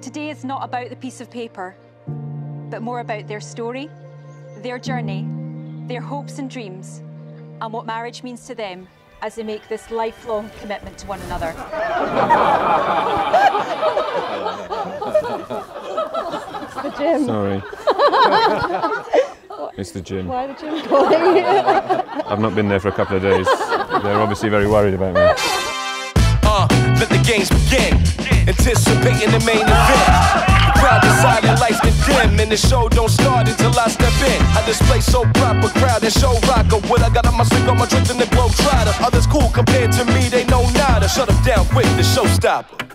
today is not about the piece of paper, but more about their story, their journey, their hopes and dreams, and what marriage means to them as they make this lifelong commitment to one another. it's the gym. Sorry. it's the gym. Why the gym calling? I've not been there for a couple of days. They're obviously very worried about me. Uh, let the games begin. Anticipating the main event. Crowd deciding lights dim, and the show don't start until I step in. I display so proper, crowd and show rocker. What I got on my sleeve, on my drink, and the glow trotter. Others cool compared to me, they know nada. Shut them down quick, the showstopper. Lights,